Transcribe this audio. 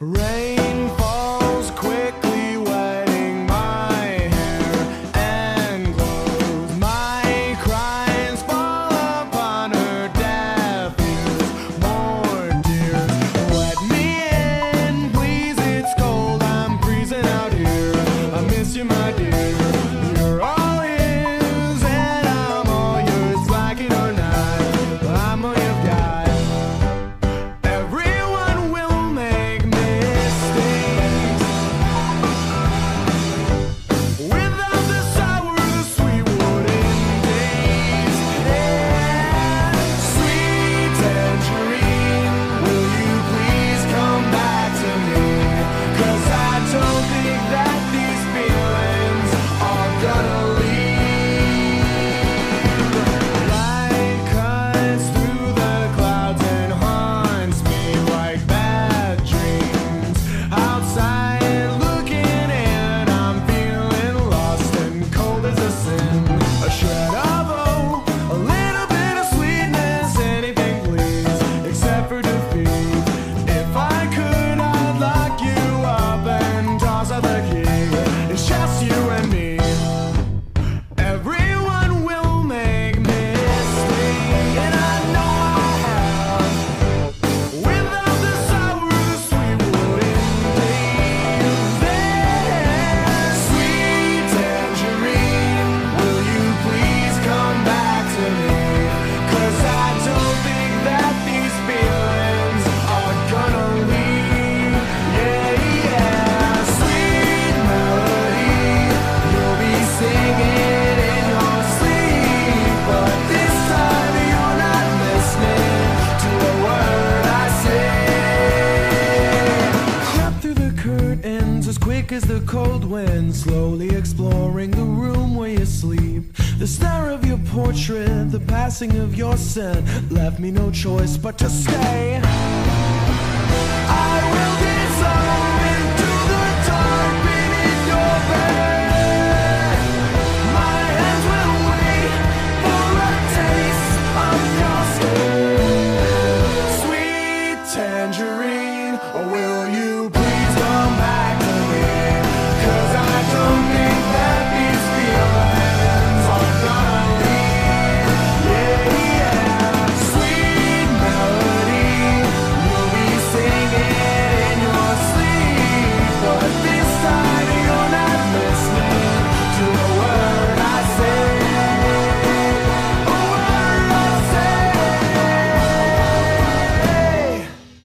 Rain. thick as the cold wind, slowly exploring the room where you sleep. The stare of your portrait, the passing of your scent, left me no choice but to stay.